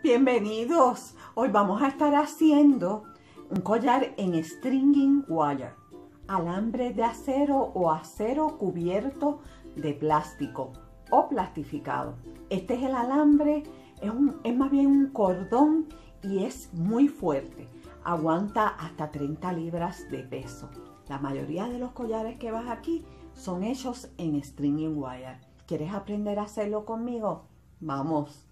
Bienvenidos. Hoy vamos a estar haciendo un collar en stringing wire, alambre de acero o acero cubierto de plástico o plastificado. Este es el alambre, es, es más bien un cordón y es muy fuerte. Aguanta hasta 30 libras de peso. La mayoría de los collares que vas aquí son hechos en stringing wire. ¿Quieres aprender a hacerlo conmigo? Vamos.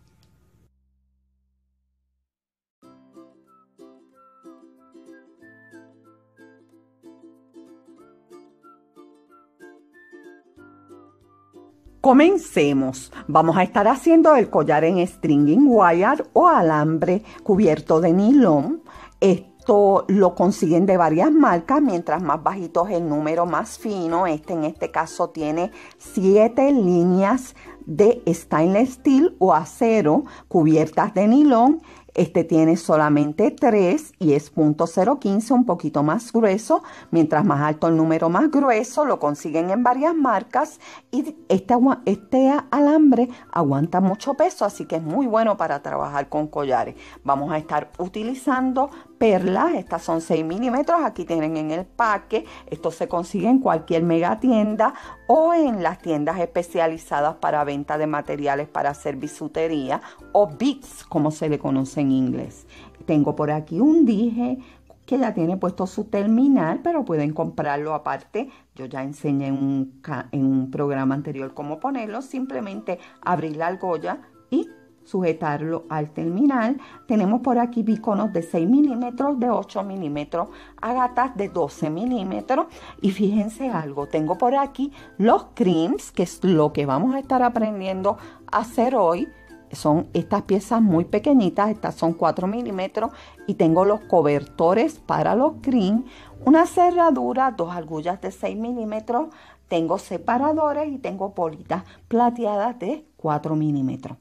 Comencemos. Vamos a estar haciendo el collar en stringing wire o alambre cubierto de nylon. Esto lo consiguen de varias marcas, mientras más bajito es el número más fino. Este en este caso tiene siete líneas de stainless steel o acero cubiertas de nylon este tiene solamente 3 y es .015, un poquito más grueso. Mientras más alto el número más grueso, lo consiguen en varias marcas. Y este, este alambre aguanta mucho peso, así que es muy bueno para trabajar con collares. Vamos a estar utilizando perlas, estas son 6 milímetros, aquí tienen en el paque, esto se consigue en cualquier mega tienda o en las tiendas especializadas para venta de materiales para hacer bisutería o bits como se le conoce en inglés. Tengo por aquí un dije que ya tiene puesto su terminal, pero pueden comprarlo aparte. Yo ya enseñé en un, en un programa anterior cómo ponerlo. Simplemente abrir la argolla y sujetarlo al terminal. Tenemos por aquí biconos de 6 milímetros, de 8 milímetros, agatas de 12 milímetros. Y fíjense algo, tengo por aquí los creams, que es lo que vamos a estar aprendiendo a hacer hoy. Son estas piezas muy pequeñitas, estas son 4 milímetros y tengo los cobertores para los creams, una cerradura, dos argullas de 6 milímetros, tengo separadores y tengo bolitas plateadas de 4 milímetros.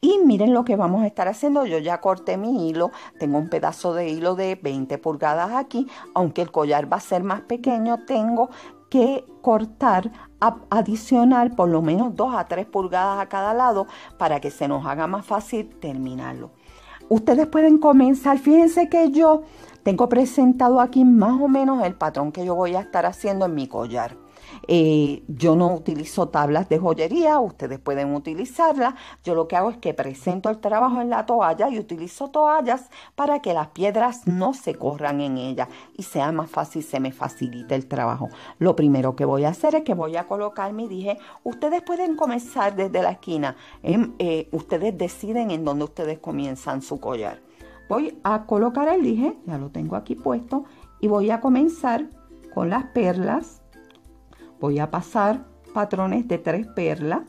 Y miren lo que vamos a estar haciendo. Yo ya corté mi hilo. Tengo un pedazo de hilo de 20 pulgadas aquí. Aunque el collar va a ser más pequeño, tengo que cortar adicional por lo menos 2 a 3 pulgadas a cada lado para que se nos haga más fácil terminarlo. Ustedes pueden comenzar. Fíjense que yo tengo presentado aquí más o menos el patrón que yo voy a estar haciendo en mi collar. Eh, yo no utilizo tablas de joyería, ustedes pueden utilizarlas. Yo lo que hago es que presento el trabajo en la toalla y utilizo toallas para que las piedras no se corran en ella y sea más fácil, se me facilite el trabajo. Lo primero que voy a hacer es que voy a colocar mi dije. Ustedes pueden comenzar desde la esquina. Eh, ustedes deciden en dónde ustedes comienzan su collar. Voy a colocar el dije, ya lo tengo aquí puesto, y voy a comenzar con las perlas voy a pasar patrones de tres perlas.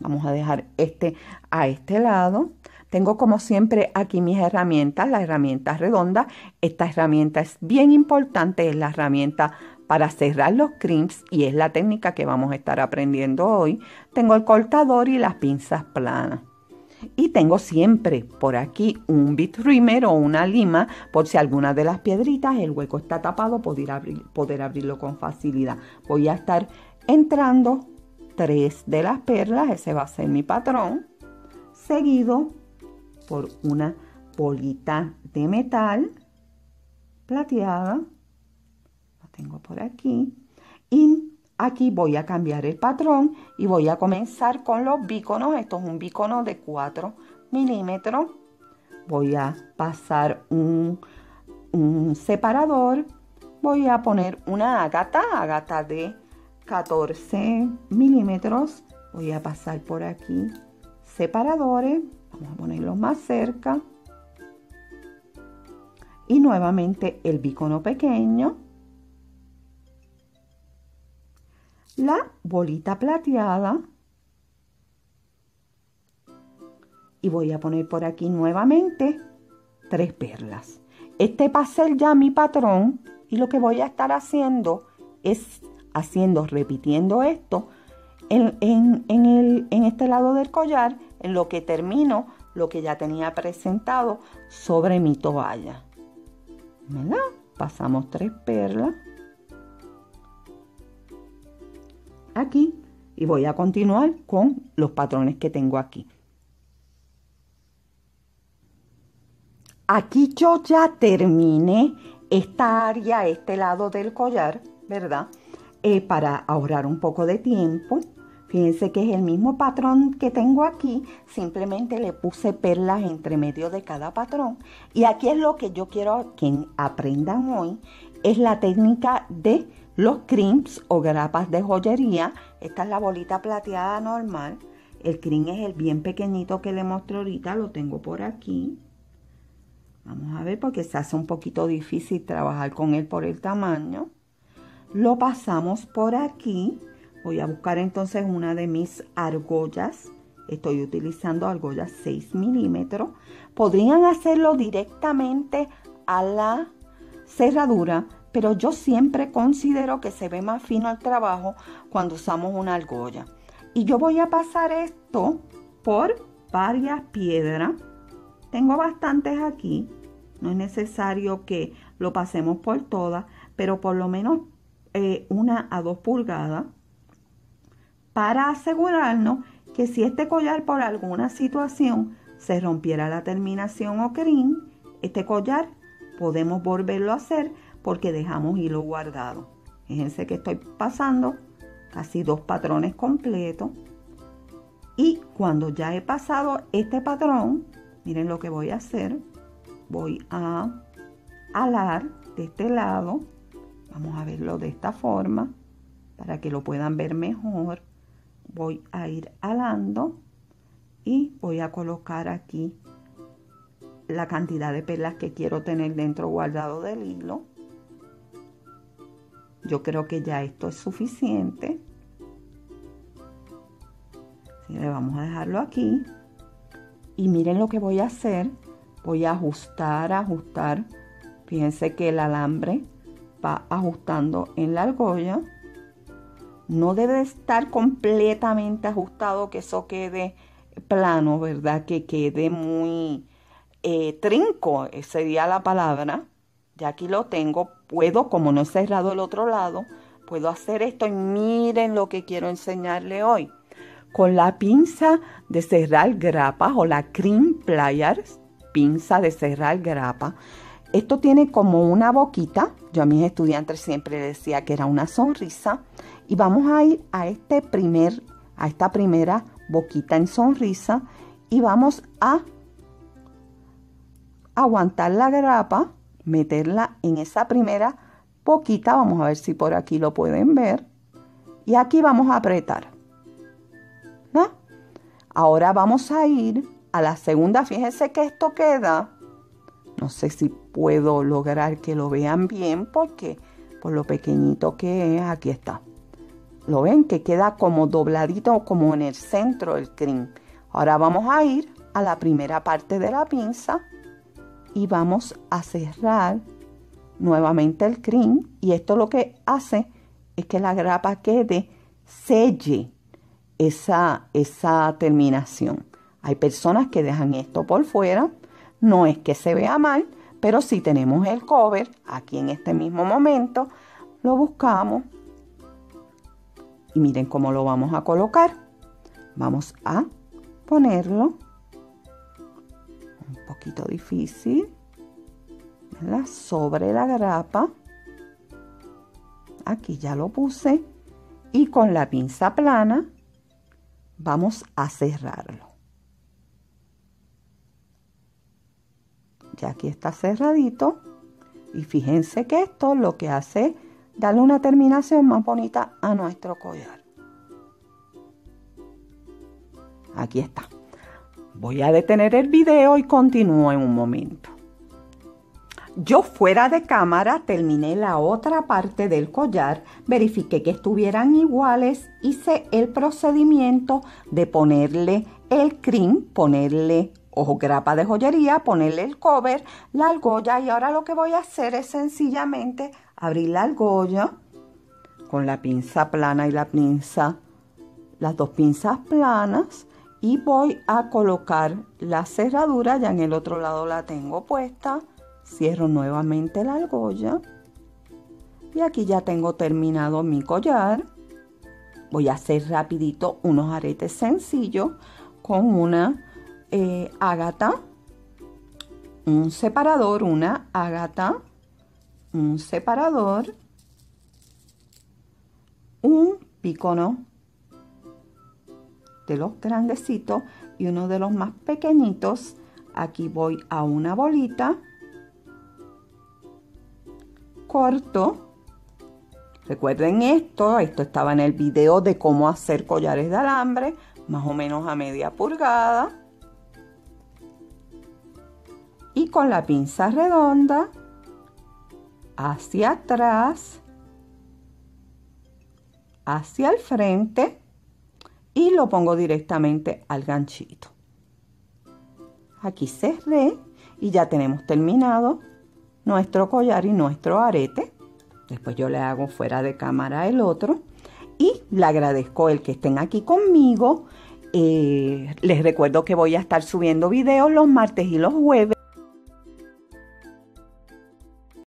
Vamos a dejar este a este lado. Tengo como siempre aquí mis herramientas, la herramienta redonda. Esta herramienta es bien importante, es la herramienta para cerrar los crimps y es la técnica que vamos a estar aprendiendo hoy. Tengo el cortador y las pinzas planas. Y tengo siempre por aquí un bit trimmer o una lima por si alguna de las piedritas, el hueco está tapado, poder, poder abrirlo con facilidad. Voy a estar entrando tres de las perlas, ese va a ser mi patrón, seguido por una bolita de metal plateada, lo tengo por aquí, y Aquí voy a cambiar el patrón y voy a comenzar con los bíconos. Esto es un bícono de 4 milímetros. Voy a pasar un, separador. Voy a poner una agata, agata de 14 milímetros. Voy a pasar por aquí separadores. Vamos a ponerlos más cerca. Y nuevamente el bícono pequeño la bolita plateada y voy a poner por aquí nuevamente tres perlas. Este va a ser ya mi patrón y lo que voy a estar haciendo es haciendo, repitiendo esto en, el, en este lado del collar, en lo que termino lo que ya tenía presentado sobre mi toalla. ¿Verdad? Pasamos tres perlas aquí y voy a continuar con los patrones que tengo aquí. Aquí yo ya terminé esta área, este lado del collar, ¿verdad? Eh, para ahorrar un poco de tiempo. Fíjense que es el mismo patrón que tengo aquí, simplemente le puse perlas entre medio de cada patrón. Y aquí es lo que yo quiero que aprendan hoy, es la técnica de los crimps o grapas de joyería. Esta es la bolita plateada normal. El crimp es el bien pequeñito que le mostré ahorita, lo tengo por aquí. Vamos a ver porque se hace un poquito difícil trabajar con él por el tamaño. Lo pasamos por aquí. Voy a buscar entonces una de mis argollas. Estoy utilizando argollas 6 milímetros. Podrían hacerlo directamente a la cerradura, pero yo siempre considero que se ve más fino el trabajo cuando usamos una argolla. Y yo voy a pasar esto por varias piedras. Tengo bastantes aquí. No es necesario que lo pasemos por todas, pero por lo menos eh, una a dos pulgadas para asegurarnos que si este collar por alguna situación se rompiera la terminación o crin, este collar podemos volverlo a hacer porque dejamos hilo guardado. Fíjense que estoy pasando casi dos patrones completos. Y cuando ya he pasado este patrón, miren lo que voy a hacer voy a alar de este lado. Vamos a verlo de esta forma para que lo puedan ver mejor. Voy a ir alando y voy a colocar aquí la cantidad de perlas que quiero tener dentro guardado del hilo. Yo creo que ya esto es suficiente. le vamos a dejarlo aquí. Y miren lo que voy a hacer voy a ajustar, ajustar. Fíjense que el alambre va ajustando en la argolla. No debe estar completamente ajustado, que eso quede plano, ¿verdad? Que quede muy eh, trinco, sería la palabra. Ya aquí lo tengo. Puedo, como no he cerrado el otro lado, puedo hacer esto y miren lo que quiero enseñarle hoy. Con la pinza de cerrar grapas o la cream pliers, pinza de cerrar grapa. Esto tiene como una boquita. Yo a mis estudiantes siempre decía que era una sonrisa. Y vamos a ir a este primer, a esta primera boquita en sonrisa y vamos a aguantar la grapa, meterla en esa primera boquita. Vamos a ver si por aquí lo pueden ver. Y aquí vamos a apretar. Ahora vamos a ir a la segunda, fíjense que esto queda, no sé si puedo lograr que lo vean bien porque por lo pequeñito que es, aquí está. Lo ven que queda como dobladito, como en el centro del crin. Ahora vamos a ir a la primera parte de la pinza y vamos a cerrar nuevamente el crin y esto lo que hace es que la grapa quede selle esa, esa terminación. Hay personas que dejan esto por fuera, no es que se vea mal, pero si tenemos el cover aquí en este mismo momento, lo buscamos y miren cómo lo vamos a colocar. Vamos a ponerlo poquito difícil sobre la grapa. Aquí ya lo puse y con la pinza plana vamos a cerrarlo. ya aquí está cerradito y fíjense que esto lo que hace darle una terminación más bonita a nuestro collar. Aquí está. Voy a detener el video y continúo en un momento. Yo fuera de cámara terminé la otra parte del collar, verifiqué que estuvieran iguales, hice el procedimiento de ponerle el cream, ponerle o grapa de joyería, ponerle el cover, la argolla y ahora lo que voy a hacer es sencillamente abrir la argolla con la pinza plana y la pinza, las dos pinzas planas y voy a colocar la cerradura, ya en el otro lado la tengo puesta, cierro nuevamente la argolla y aquí ya tengo terminado mi collar. voy a hacer rapidito unos aretes sencillos con una eh, ágata, un separador, una ágata, un separador, un pícono de los grandecitos y uno de los más pequeñitos. Aquí voy a una bolita, corto. Recuerden esto, esto estaba en el video de cómo hacer collares de alambre, más o menos a media pulgada. Y con la pinza redonda, hacia atrás, hacia el frente y lo pongo directamente al ganchito. Aquí cerré y ya tenemos terminado nuestro collar y nuestro arete. Después yo le hago fuera de cámara el otro y le agradezco el que estén aquí conmigo. Eh, les recuerdo que voy a estar subiendo videos los martes y los jueves.